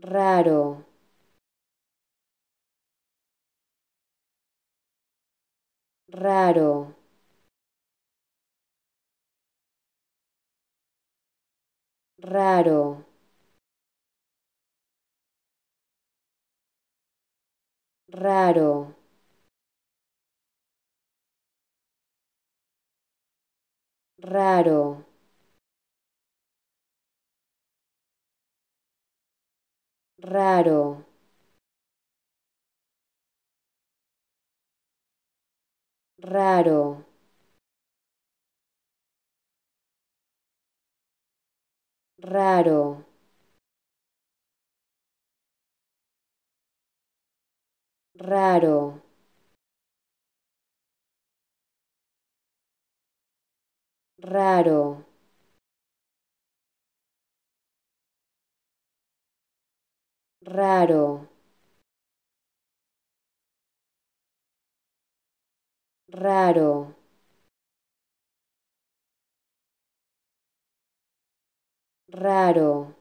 raro. Raro. Raro. Raro. Raro raro. Raro. Raro. Raro. Raro raro. Raro. Raro